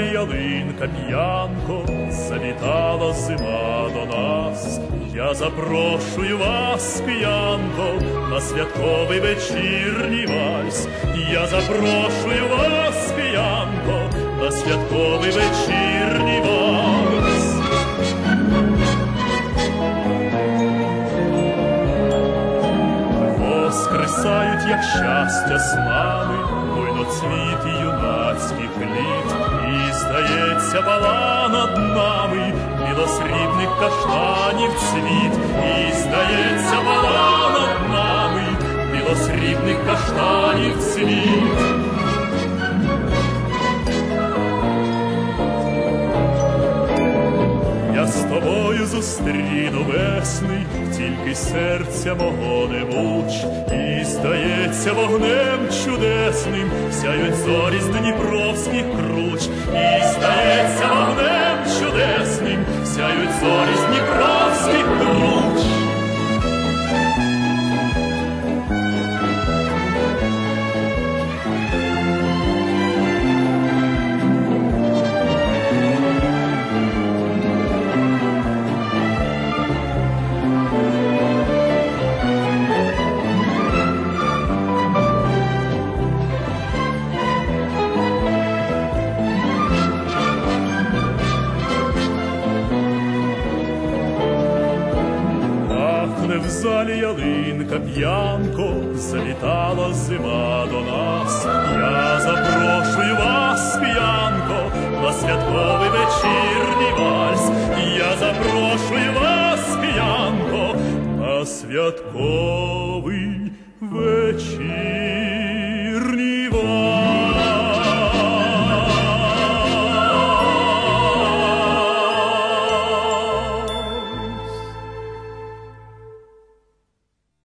ялинка п'янко, завітала зима до нас. Я запрошую вас, п'янко, на святковий вечірній вальс. Я запрошую вас, п'янко, на святковий вечірній вальс. Воскресають, як щастя з нами, буйноцвіт юнацьких літ, здається, бала над нами, білосрібних каштанів цвіт, і здається, бала над нами, білосрібних каштанів цвіт. Я з тобою зустріну весни, тільки серця мого не муч, і здається вогнем чудесним, сяють зорі з дніпровських круч, і сяють зорі в залі ялинка п'янко, завітала зима до нас. Я запрошую вас, п'янко, на святковий вечірній вальс. Я запрошую вас, п'янко, на святковий вечірній